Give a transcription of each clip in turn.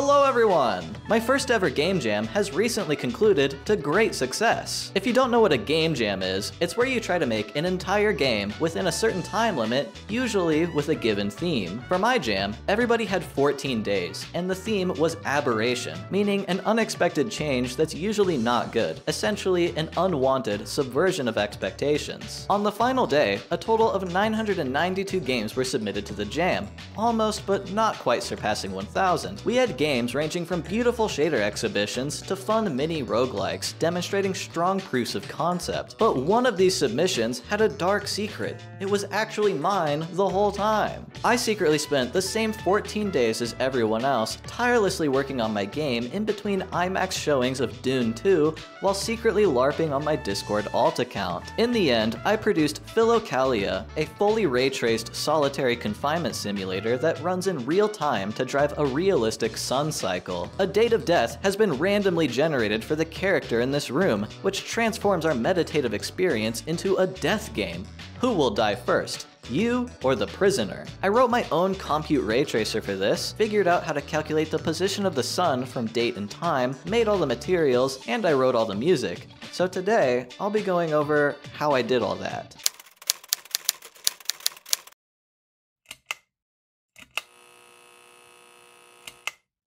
Hello everyone! My first ever game jam has recently concluded to great success. If you don't know what a game jam is, it's where you try to make an entire game within a certain time limit, usually with a given theme. For my jam, everybody had 14 days, and the theme was aberration, meaning an unexpected change that's usually not good, essentially an unwanted subversion of expectations. On the final day, a total of 992 games were submitted to the jam, almost but not quite surpassing 1,000. We had games ranging from beautiful shader exhibitions to fun mini roguelikes demonstrating strong proofs of concept. But one of these submissions had a dark secret. It was actually mine the whole time. I secretly spent the same 14 days as everyone else, tirelessly working on my game in between IMAX showings of Dune 2 while secretly LARPing on my Discord alt account. In the end, I produced Philokalia, a fully ray-traced solitary confinement simulator that runs in real time to drive a realistic sun cycle. A date of death has been randomly generated for the character in this room, which transforms our meditative experience into a death game. Who will die first? You or the prisoner? I wrote my own compute ray tracer for this, figured out how to calculate the position of the sun from date and time, made all the materials, and I wrote all the music. So today, I'll be going over how I did all that.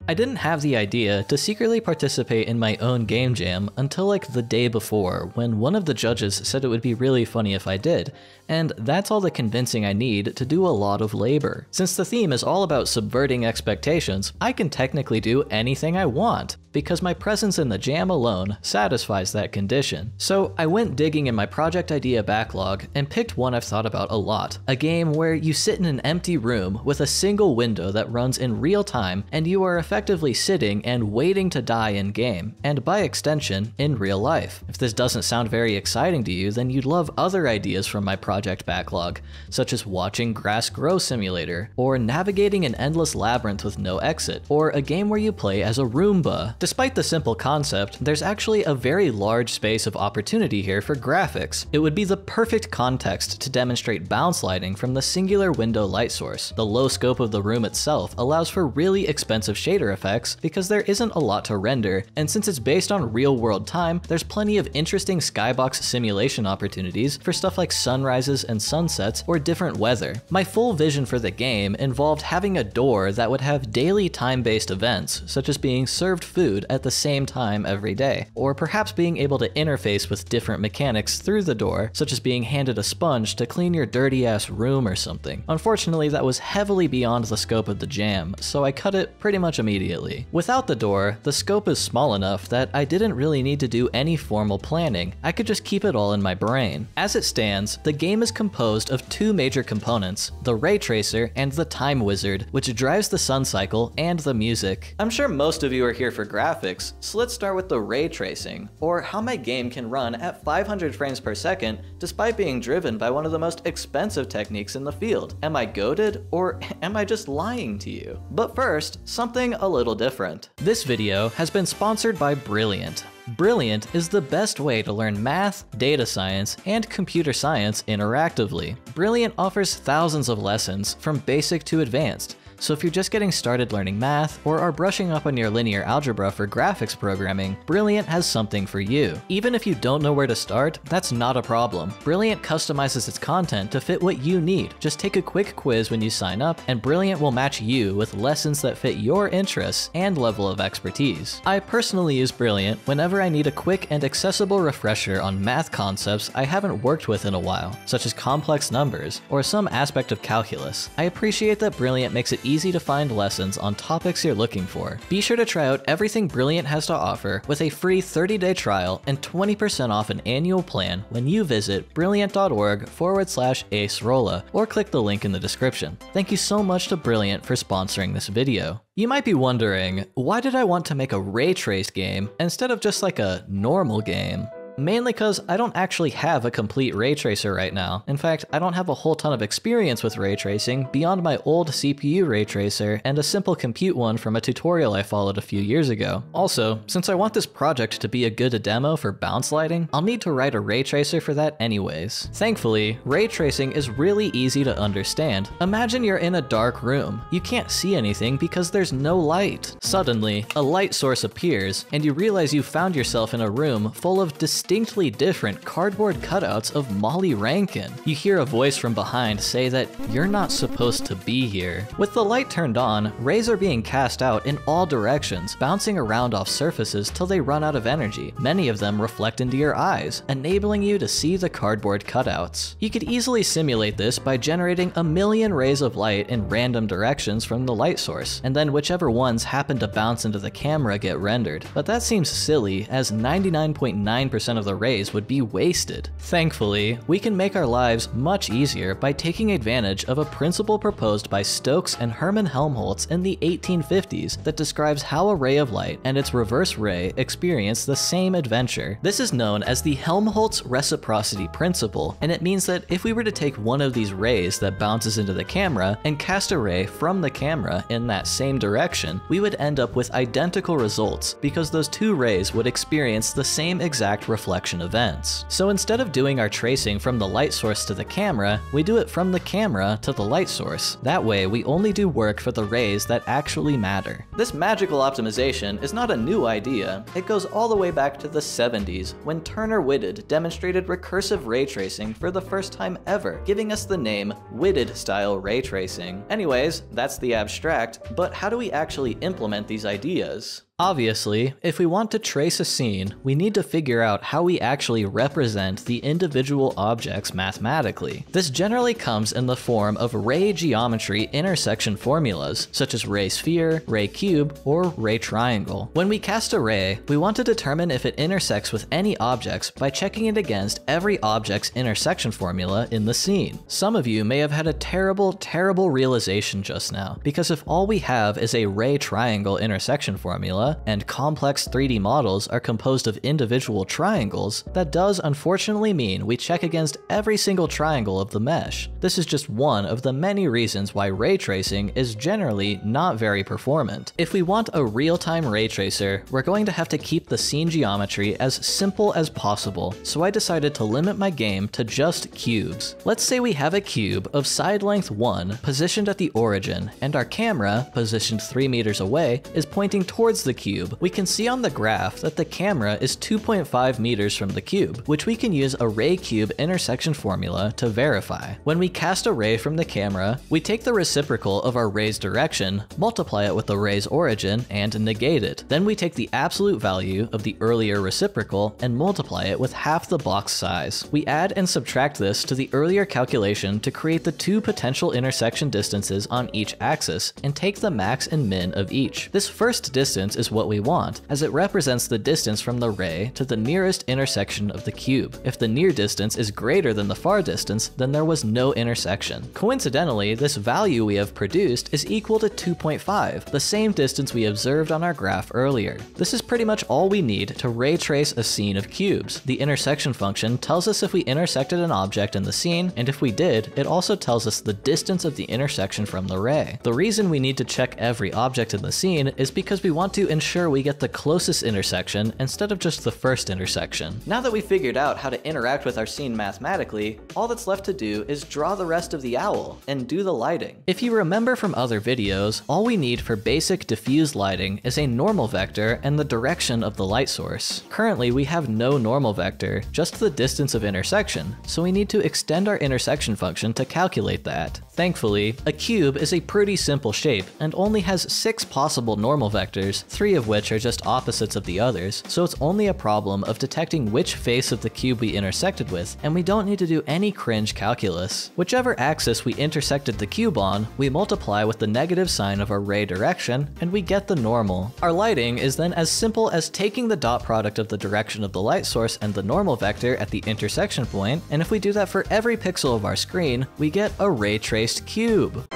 I didn't have the idea to secretly participate in my own game jam until like the day before when one of the judges said it would be really funny if I did, and that's all the convincing I need to do a lot of labor. Since the theme is all about subverting expectations, I can technically do anything I want, because my presence in the jam alone satisfies that condition. So I went digging in my project idea backlog and picked one I've thought about a lot. A game where you sit in an empty room with a single window that runs in real time and you are effectively sitting and waiting to die in game, and by extension, in real life. If this doesn't sound very exciting to you, then you'd love other ideas from my project backlog, such as watching grass grow simulator, or navigating an endless labyrinth with no exit, or a game where you play as a Roomba. Despite the simple concept, there's actually a very large space of opportunity here for graphics. It would be the perfect context to demonstrate bounce lighting from the singular window light source. The low scope of the room itself allows for really expensive shader effects because there isn't a lot to render, and since it's based on real world time, there's plenty of interesting skybox simulation opportunities for stuff like sunrises and sunsets or different weather. My full vision for the game involved having a door that would have daily time-based events, such as being served food food at the same time every day, or perhaps being able to interface with different mechanics through the door, such as being handed a sponge to clean your dirty ass room or something. Unfortunately, that was heavily beyond the scope of the jam, so I cut it pretty much immediately. Without the door, the scope is small enough that I didn't really need to do any formal planning, I could just keep it all in my brain. As it stands, the game is composed of two major components, the ray tracer and the time wizard, which drives the sun cycle and the music. I'm sure most of you are here for graphics, so let's start with the ray tracing, or how my game can run at 500 frames per second despite being driven by one of the most expensive techniques in the field. Am I goaded, or am I just lying to you? But first, something a little different. This video has been sponsored by Brilliant. Brilliant is the best way to learn math, data science, and computer science interactively. Brilliant offers thousands of lessons from basic to advanced, so if you're just getting started learning math or are brushing up on your linear algebra for graphics programming, Brilliant has something for you. Even if you don't know where to start, that's not a problem. Brilliant customizes its content to fit what you need. Just take a quick quiz when you sign up, and Brilliant will match you with lessons that fit your interests and level of expertise. I personally use Brilliant whenever I need a quick and accessible refresher on math concepts I haven't worked with in a while, such as complex numbers or some aspect of calculus. I appreciate that Brilliant makes it to find lessons on topics you're looking for. Be sure to try out everything Brilliant has to offer with a free 30-day trial and 20% off an annual plan when you visit brilliant.org forward slash acerola or click the link in the description. Thank you so much to Brilliant for sponsoring this video. You might be wondering, why did I want to make a ray trace game instead of just like a normal game? Mainly cause I don't actually have a complete ray tracer right now. In fact, I don't have a whole ton of experience with ray tracing beyond my old CPU ray tracer and a simple compute one from a tutorial I followed a few years ago. Also, since I want this project to be a good demo for bounce lighting, I'll need to write a ray tracer for that anyways. Thankfully, ray tracing is really easy to understand. Imagine you're in a dark room. You can't see anything because there's no light. Suddenly, a light source appears, and you realize you found yourself in a room full of distinctly different cardboard cutouts of Molly Rankin. You hear a voice from behind say that you're not supposed to be here. With the light turned on, rays are being cast out in all directions, bouncing around off surfaces till they run out of energy. Many of them reflect into your eyes, enabling you to see the cardboard cutouts. You could easily simulate this by generating a million rays of light in random directions from the light source, and then whichever ones happen to bounce into the camera get rendered. But that seems silly, as 99.9% of the rays would be wasted. Thankfully, we can make our lives much easier by taking advantage of a principle proposed by Stokes and Hermann Helmholtz in the 1850s that describes how a ray of light and its reverse ray experience the same adventure. This is known as the Helmholtz reciprocity principle, and it means that if we were to take one of these rays that bounces into the camera and cast a ray from the camera in that same direction, we would end up with identical results because those two rays would experience the same exact reflection events. So instead of doing our tracing from the light source to the camera, we do it from the camera to the light source. That way, we only do work for the rays that actually matter. This magical optimization is not a new idea. It goes all the way back to the 70s, when Turner Whitted demonstrated recursive ray tracing for the first time ever, giving us the name Whitted style ray tracing. Anyways, that's the abstract, but how do we actually implement these ideas? Obviously, if we want to trace a scene, we need to figure out how we actually represent the individual objects mathematically. This generally comes in the form of ray geometry intersection formulas, such as ray sphere, ray cube, or ray triangle. When we cast a ray, we want to determine if it intersects with any objects by checking it against every object's intersection formula in the scene. Some of you may have had a terrible, terrible realization just now, because if all we have is a ray triangle intersection formula, and complex 3D models are composed of individual triangles, that does unfortunately mean we check against every single triangle of the mesh. This is just one of the many reasons why ray tracing is generally not very performant. If we want a real-time ray tracer, we're going to have to keep the scene geometry as simple as possible, so I decided to limit my game to just cubes. Let's say we have a cube of side length 1 positioned at the origin, and our camera, positioned 3 meters away, is pointing towards the cube, we can see on the graph that the camera is 2.5 meters from the cube, which we can use a ray cube intersection formula to verify. When we cast a ray from the camera, we take the reciprocal of our ray's direction, multiply it with the ray's origin, and negate it. Then we take the absolute value of the earlier reciprocal and multiply it with half the box size. We add and subtract this to the earlier calculation to create the two potential intersection distances on each axis and take the max and min of each. This first distance is what we want, as it represents the distance from the ray to the nearest intersection of the cube. If the near distance is greater than the far distance, then there was no intersection. Coincidentally, this value we have produced is equal to 2.5, the same distance we observed on our graph earlier. This is pretty much all we need to ray trace a scene of cubes. The intersection function tells us if we intersected an object in the scene, and if we did, it also tells us the distance of the intersection from the ray. The reason we need to check every object in the scene is because we want to ensure we get the closest intersection instead of just the first intersection. Now that we figured out how to interact with our scene mathematically, all that's left to do is draw the rest of the owl and do the lighting. If you remember from other videos, all we need for basic diffuse lighting is a normal vector and the direction of the light source. Currently, we have no normal vector, just the distance of intersection, so we need to extend our intersection function to calculate that. Thankfully, a cube is a pretty simple shape and only has six possible normal vectors, three of which are just opposites of the others, so it's only a problem of detecting which face of the cube we intersected with, and we don't need to do any cringe calculus. Whichever axis we intersected the cube on, we multiply with the negative sign of our ray direction, and we get the normal. Our lighting is then as simple as taking the dot product of the direction of the light source and the normal vector at the intersection point, and if we do that for every pixel of our screen, we get a ray traced cube.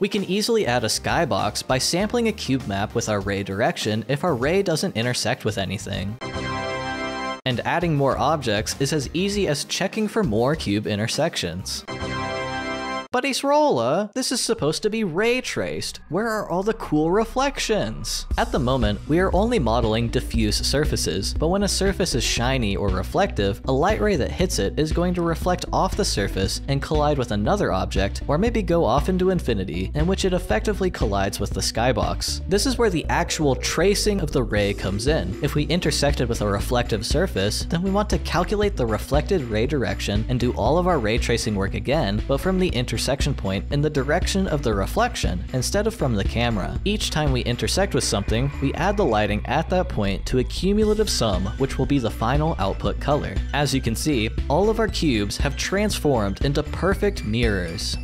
We can easily add a skybox by sampling a cube map with our ray direction if our ray doesn't intersect with anything. And adding more objects is as easy as checking for more cube intersections. But Rolla, this is supposed to be ray traced. Where are all the cool reflections? At the moment, we are only modeling diffuse surfaces, but when a surface is shiny or reflective, a light ray that hits it is going to reflect off the surface and collide with another object, or maybe go off into infinity, in which it effectively collides with the skybox. This is where the actual tracing of the ray comes in. If we intersect it with a reflective surface, then we want to calculate the reflected ray direction and do all of our ray tracing work again, but from the intersection intersection point in the direction of the reflection instead of from the camera. Each time we intersect with something, we add the lighting at that point to a cumulative sum which will be the final output color. As you can see, all of our cubes have transformed into perfect mirrors.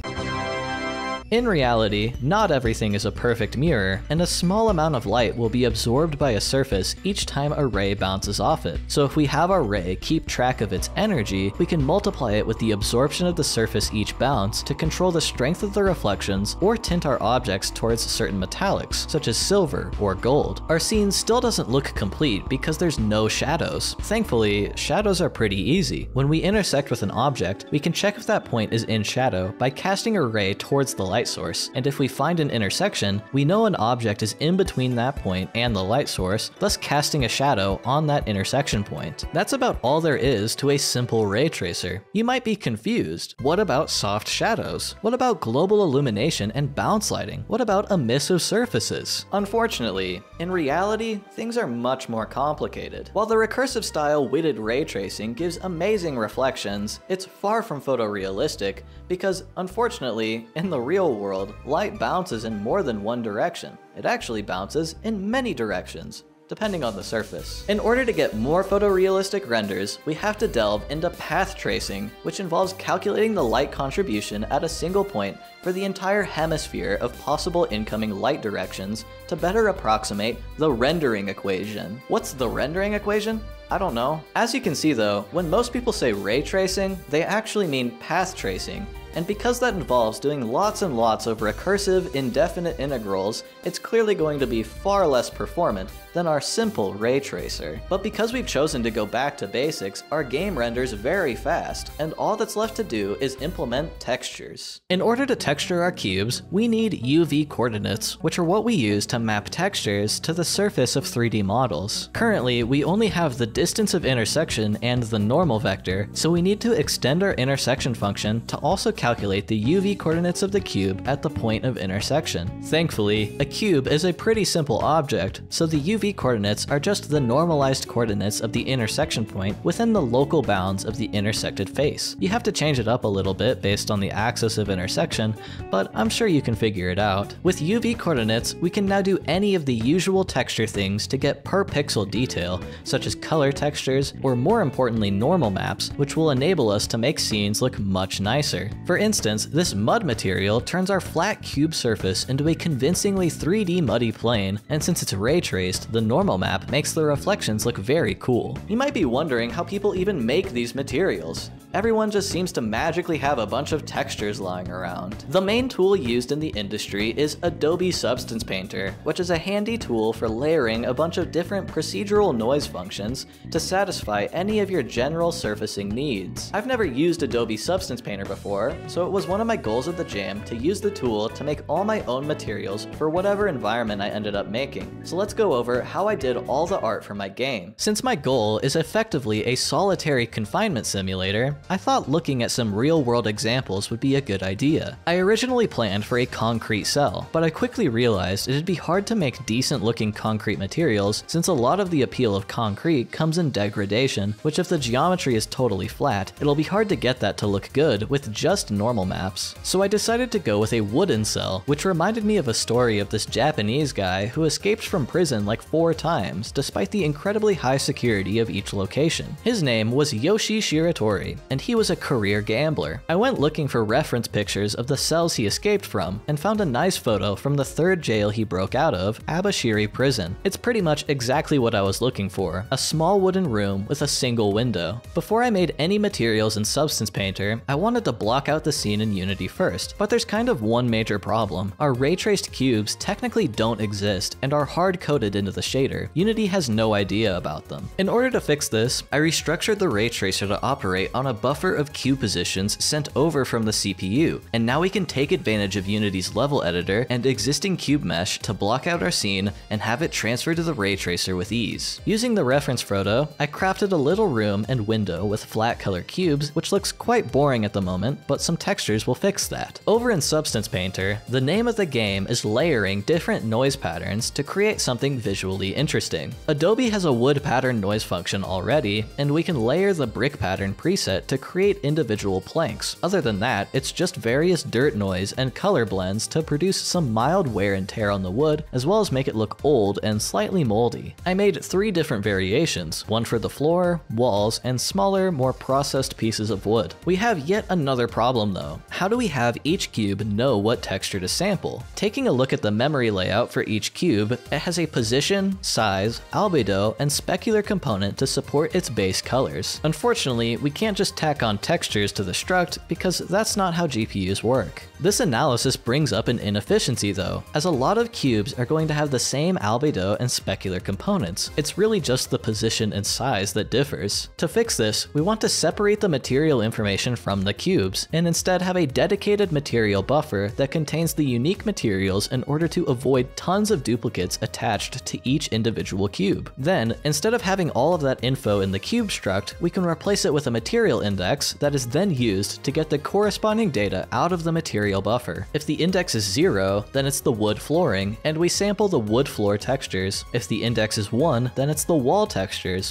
In reality, not everything is a perfect mirror, and a small amount of light will be absorbed by a surface each time a ray bounces off it. So if we have our ray keep track of its energy, we can multiply it with the absorption of the surface each bounce to control the strength of the reflections or tint our objects towards certain metallics, such as silver or gold. Our scene still doesn't look complete because there's no shadows. Thankfully, shadows are pretty easy. When we intersect with an object, we can check if that point is in shadow by casting a ray towards the light light source, and if we find an intersection, we know an object is in between that point and the light source, thus casting a shadow on that intersection point. That's about all there is to a simple ray tracer. You might be confused. What about soft shadows? What about global illumination and bounce lighting? What about emissive surfaces? Unfortunately, in reality, things are much more complicated. While the recursive style Whitted ray tracing gives amazing reflections, it's far from photorealistic because unfortunately, in the real world, light bounces in more than one direction. It actually bounces in many directions, depending on the surface. In order to get more photorealistic renders, we have to delve into path tracing, which involves calculating the light contribution at a single point for the entire hemisphere of possible incoming light directions to better approximate the rendering equation. What's the rendering equation? I don't know. As you can see though, when most people say ray tracing, they actually mean path tracing, and because that involves doing lots and lots of recursive, indefinite integrals, it's clearly going to be far less performant than our simple ray tracer. But because we've chosen to go back to basics, our game renders very fast, and all that's left to do is implement textures. In order to texture our cubes, we need UV coordinates, which are what we use to map textures to the surface of 3D models. Currently, we only have the distance of intersection and the normal vector, so we need to extend our intersection function to also calculate the UV coordinates of the cube at the point of intersection. Thankfully, a cube is a pretty simple object, so the UV coordinates are just the normalized coordinates of the intersection point within the local bounds of the intersected face. You have to change it up a little bit based on the axis of intersection, but I'm sure you can figure it out. With UV coordinates, we can now do any of the usual texture things to get per pixel detail, such as color textures, or more importantly normal maps, which will enable us to make scenes look much nicer. For instance, this mud material turns our flat cube surface into a convincingly 3D muddy plane, and since it's ray traced, the normal map makes the reflections look very cool. You might be wondering how people even make these materials everyone just seems to magically have a bunch of textures lying around. The main tool used in the industry is Adobe Substance Painter, which is a handy tool for layering a bunch of different procedural noise functions to satisfy any of your general surfacing needs. I've never used Adobe Substance Painter before, so it was one of my goals at the jam to use the tool to make all my own materials for whatever environment I ended up making. So let's go over how I did all the art for my game. Since my goal is effectively a solitary confinement simulator, I thought looking at some real-world examples would be a good idea. I originally planned for a concrete cell, but I quickly realized it'd be hard to make decent-looking concrete materials since a lot of the appeal of concrete comes in degradation, which if the geometry is totally flat, it'll be hard to get that to look good with just normal maps. So I decided to go with a wooden cell, which reminded me of a story of this Japanese guy who escaped from prison like four times, despite the incredibly high security of each location. His name was Yoshi Shiratori, and he was a career gambler. I went looking for reference pictures of the cells he escaped from, and found a nice photo from the third jail he broke out of, Abashiri Prison. It's pretty much exactly what I was looking for, a small wooden room with a single window. Before I made any materials in Substance Painter, I wanted to block out the scene in Unity first, but there's kind of one major problem. Our ray traced cubes technically don't exist and are hard coded into the shader. Unity has no idea about them. In order to fix this, I restructured the ray tracer to operate on a buffer of cube positions sent over from the CPU, and now we can take advantage of Unity's level editor and existing cube mesh to block out our scene and have it transferred to the ray tracer with ease. Using the reference photo, I crafted a little room and window with flat color cubes, which looks quite boring at the moment, but some textures will fix that. Over in Substance Painter, the name of the game is layering different noise patterns to create something visually interesting. Adobe has a wood pattern noise function already, and we can layer the brick pattern preset to create individual planks. Other than that, it's just various dirt noise and color blends to produce some mild wear and tear on the wood, as well as make it look old and slightly moldy. I made three different variations, one for the floor, walls, and smaller, more processed pieces of wood. We have yet another problem though. How do we have each cube know what texture to sample? Taking a look at the memory layout for each cube, it has a position, size, albedo, and specular component to support its base colors. Unfortunately, we can't just tack on textures to the struct because that's not how GPUs work. This analysis brings up an inefficiency though, as a lot of cubes are going to have the same albedo and specular components. It's really just the position and size that differs. To fix this, we want to separate the material information from the cubes, and instead have a dedicated material buffer that contains the unique materials in order to avoid tons of duplicates attached to each individual cube. Then, instead of having all of that info in the cube struct, we can replace it with a material index that is then used to get the corresponding data out of the material buffer. If the index is 0, then it's the wood flooring, and we sample the wood floor textures. If the index is 1, then it's the wall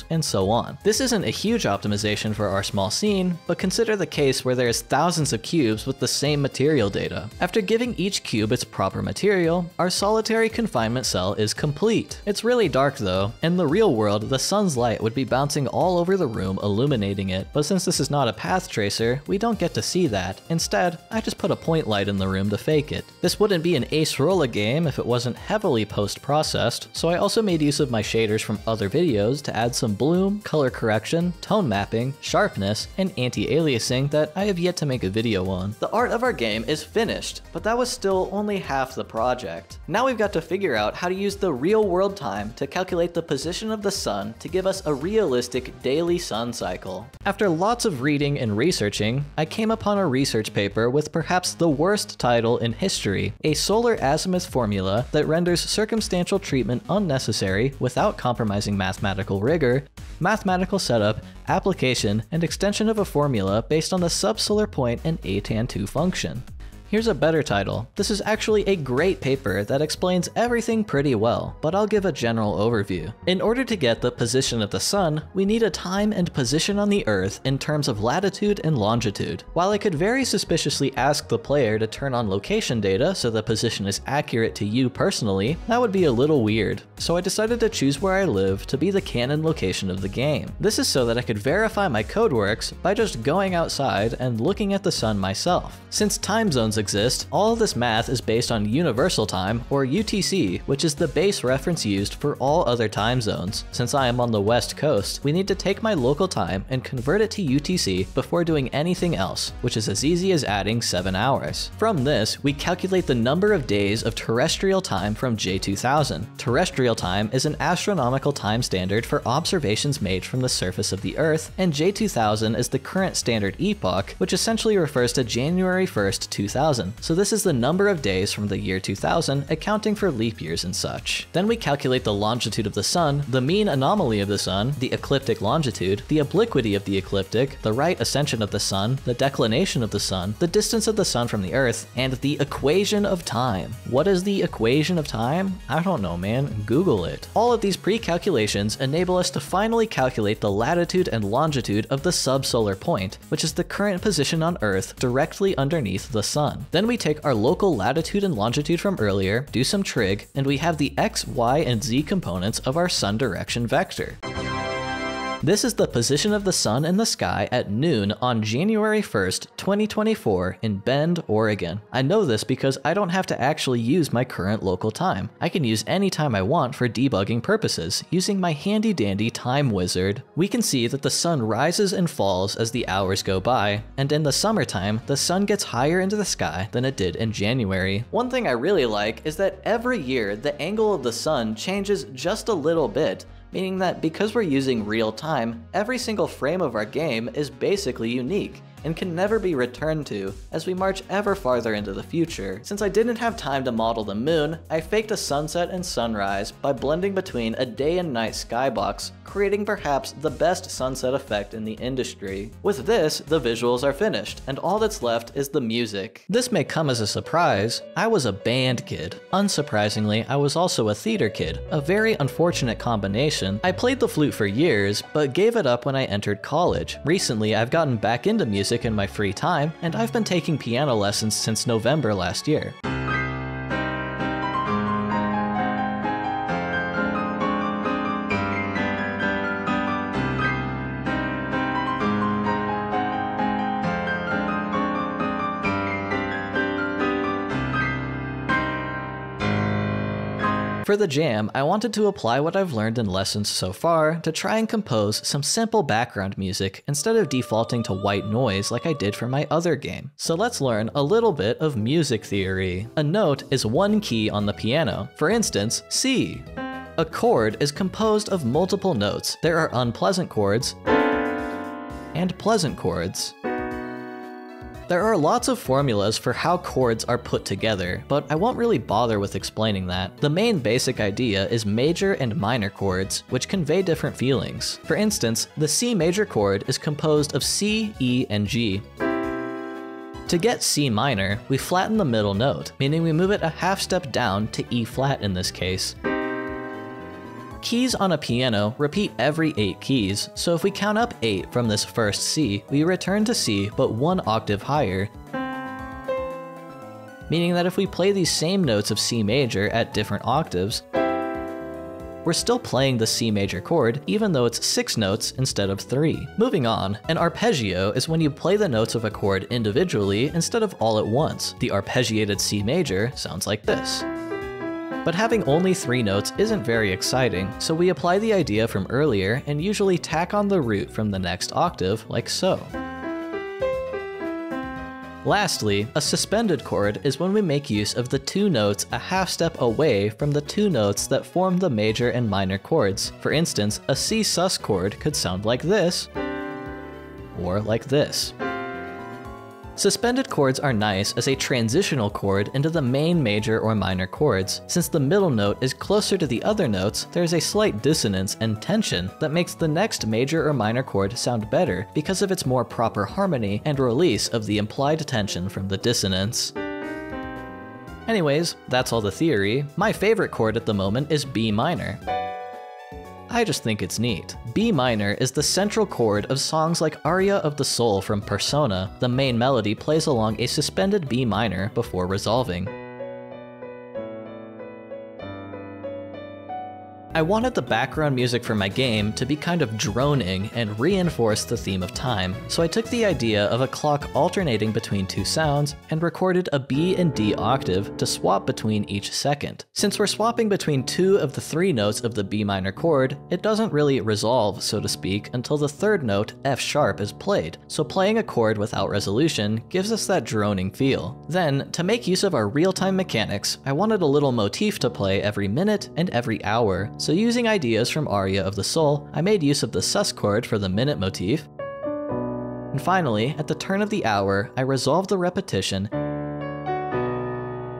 and so on. This isn't a huge optimization for our small scene, but consider the case where there's thousands of cubes with the same material data. After giving each cube its proper material, our solitary confinement cell is complete. It's really dark though. In the real world, the sun's light would be bouncing all over the room illuminating it, but since this is not a path tracer, we don't get to see that. Instead, I just put a point light in the room to fake it. This wouldn't be an Acerola game if it wasn't heavily post-processed, so I also made use of my shaders from other videos to add some bloom, color correction, tone mapping, sharpness, and anti-aliasing that I have yet to make a video on. The art of our game is finished, but that was still only half the project. Now we've got to figure out how to use the real world time to calculate the position of the sun to give us a realistic daily sun cycle. After lots of reading and researching, I came upon a research paper with perhaps the worst title in history, a solar azimuth formula that renders circumstantial treatment unnecessary without compromising mathematical rigor, mathematical setup, application, and extension of a formula based on the subsolar point and ATAN2 function. Here's a better title. This is actually a great paper that explains everything pretty well, but I'll give a general overview. In order to get the position of the sun, we need a time and position on the Earth in terms of latitude and longitude. While I could very suspiciously ask the player to turn on location data so the position is accurate to you personally, that would be a little weird. So I decided to choose where I live to be the canon location of the game. This is so that I could verify my code works by just going outside and looking at the sun myself. Since time zones exist, all this math is based on Universal Time, or UTC, which is the base reference used for all other time zones. Since I am on the west coast, we need to take my local time and convert it to UTC before doing anything else, which is as easy as adding 7 hours. From this, we calculate the number of days of terrestrial time from J2000. Terrestrial time is an astronomical time standard for observations made from the surface of the Earth, and J2000 is the current standard epoch, which essentially refers to January 1st, 2000. So this is the number of days from the year 2000, accounting for leap years and such. Then we calculate the longitude of the sun, the mean anomaly of the sun, the ecliptic longitude, the obliquity of the ecliptic, the right ascension of the sun, the declination of the sun, the distance of the sun from the earth, and the equation of time. What is the equation of time? I don't know, man. Google it. All of these pre-calculations enable us to finally calculate the latitude and longitude of the subsolar point, which is the current position on Earth directly underneath the sun. Then we take our local latitude and longitude from earlier, do some trig, and we have the x, y, and z components of our sun direction vector. This is the position of the sun in the sky at noon on January 1st, 2024 in Bend, Oregon. I know this because I don't have to actually use my current local time. I can use any time I want for debugging purposes, using my handy dandy time wizard. We can see that the sun rises and falls as the hours go by, and in the summertime, the sun gets higher into the sky than it did in January. One thing I really like is that every year the angle of the sun changes just a little bit, meaning that because we're using real time, every single frame of our game is basically unique and can never be returned to as we march ever farther into the future. Since I didn't have time to model the moon, I faked a sunset and sunrise by blending between a day and night skybox, creating perhaps the best sunset effect in the industry. With this, the visuals are finished, and all that's left is the music. This may come as a surprise, I was a band kid. Unsurprisingly, I was also a theater kid, a very unfortunate combination. I played the flute for years, but gave it up when I entered college. Recently, I've gotten back into music music in my free time, and I've been taking piano lessons since November last year. For the jam, I wanted to apply what I've learned in lessons so far to try and compose some simple background music instead of defaulting to white noise like I did for my other game. So let's learn a little bit of music theory. A note is one key on the piano, for instance, C. A chord is composed of multiple notes. There are unpleasant chords and pleasant chords. There are lots of formulas for how chords are put together, but I won't really bother with explaining that. The main basic idea is major and minor chords, which convey different feelings. For instance, the C major chord is composed of C, E, and G. To get C minor, we flatten the middle note, meaning we move it a half step down to E flat in this case. Keys on a piano repeat every 8 keys, so if we count up 8 from this first C, we return to C but one octave higher, meaning that if we play these same notes of C major at different octaves, we're still playing the C major chord, even though it's 6 notes instead of 3. Moving on, an arpeggio is when you play the notes of a chord individually instead of all at once. The arpeggiated C major sounds like this. But having only three notes isn't very exciting, so we apply the idea from earlier and usually tack on the root from the next octave, like so. Lastly, a suspended chord is when we make use of the two notes a half step away from the two notes that form the major and minor chords. For instance, a C sus chord could sound like this, or like this. Suspended chords are nice as a transitional chord into the main major or minor chords. Since the middle note is closer to the other notes, there's a slight dissonance and tension that makes the next major or minor chord sound better because of its more proper harmony and release of the implied tension from the dissonance. Anyways, that's all the theory. My favorite chord at the moment is B minor. I just think it's neat. B minor is the central chord of songs like Aria of the Soul from Persona. The main melody plays along a suspended B minor before resolving. I wanted the background music for my game to be kind of droning and reinforce the theme of time, so I took the idea of a clock alternating between two sounds and recorded a B and D octave to swap between each second. Since we're swapping between two of the three notes of the B minor chord, it doesn't really resolve, so to speak, until the third note, F sharp, is played, so playing a chord without resolution gives us that droning feel. Then, to make use of our real-time mechanics, I wanted a little motif to play every minute and every hour, so using ideas from Aria of the Soul, I made use of the sus chord for the minute motif. And finally, at the turn of the hour, I resolve the repetition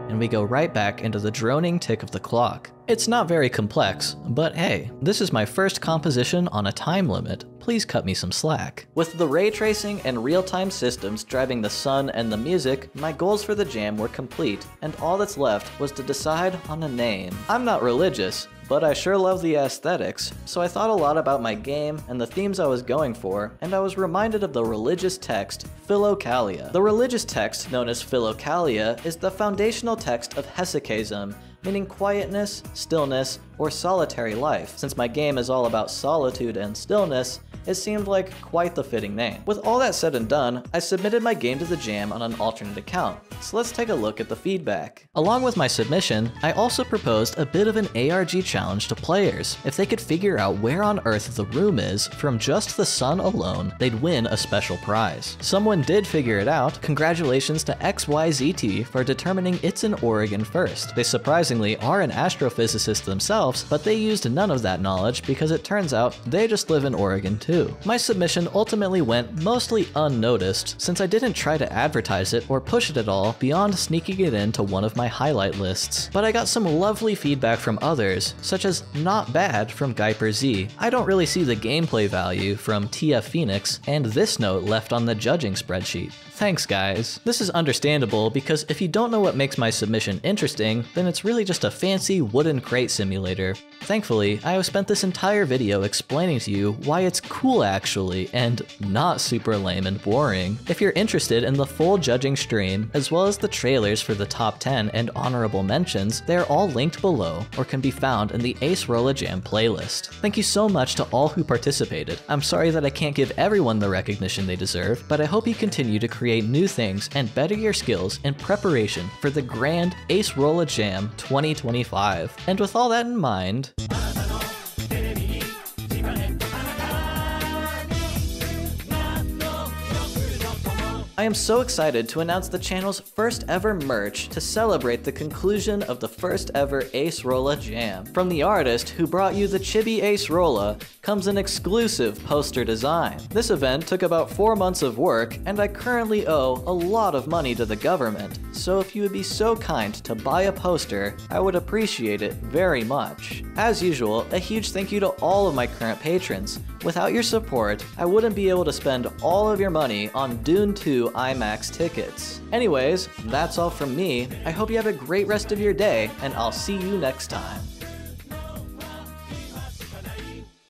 and we go right back into the droning tick of the clock. It's not very complex, but hey, this is my first composition on a time limit. Please cut me some slack. With the ray tracing and real-time systems driving the sun and the music, my goals for the jam were complete, and all that's left was to decide on a name. I'm not religious, but I sure love the aesthetics, so I thought a lot about my game and the themes I was going for, and I was reminded of the religious text Philokalia. The religious text, known as Philokalia, is the foundational text of Hesychasm, meaning quietness, stillness, or solitary life. Since my game is all about solitude and stillness, it seemed like quite the fitting name. With all that said and done, I submitted my game to the jam on an alternate account, so let's take a look at the feedback. Along with my submission, I also proposed a bit of an ARG challenge to players. If they could figure out where on earth the room is from just the sun alone, they'd win a special prize. Someone did figure it out, congratulations to XYZT for determining it's in Oregon first. They surprisingly are an astrophysicist themselves, but they used none of that knowledge because it turns out they just live in Oregon too. My submission ultimately went mostly unnoticed since I didn't try to advertise it or push it at all beyond sneaking it into one of my highlight lists. But I got some lovely feedback from others, such as not bad from Guyper Z. I don't really see the gameplay value from TF Phoenix, and this note left on the judging spreadsheet. Thanks guys. This is understandable because if you don't know what makes my submission interesting, then it's really just a fancy wooden crate simulator. Thankfully, I have spent this entire video explaining to you why it's cool actually, and not super lame and boring. If you're interested in the full judging stream, as well as the trailers for the top 10 and honorable mentions, they are all linked below or can be found in the Acerola Jam playlist. Thank you so much to all who participated. I'm sorry that I can't give everyone the recognition they deserve, but I hope you continue to create new things and better your skills in preparation for the grand Acerola Jam 2025. And with all that in mind, I am so excited to announce the channel's first ever merch to celebrate the conclusion of the first ever Acerola Jam. From the artist who brought you the Chibi Acerola comes an exclusive poster design. This event took about four months of work, and I currently owe a lot of money to the government, so if you would be so kind to buy a poster, I would appreciate it very much. As usual, a huge thank you to all of my current patrons. Without your support, I wouldn't be able to spend all of your money on Dune 2 IMAX tickets. Anyways, that's all from me. I hope you have a great rest of your day, and I'll see you next time.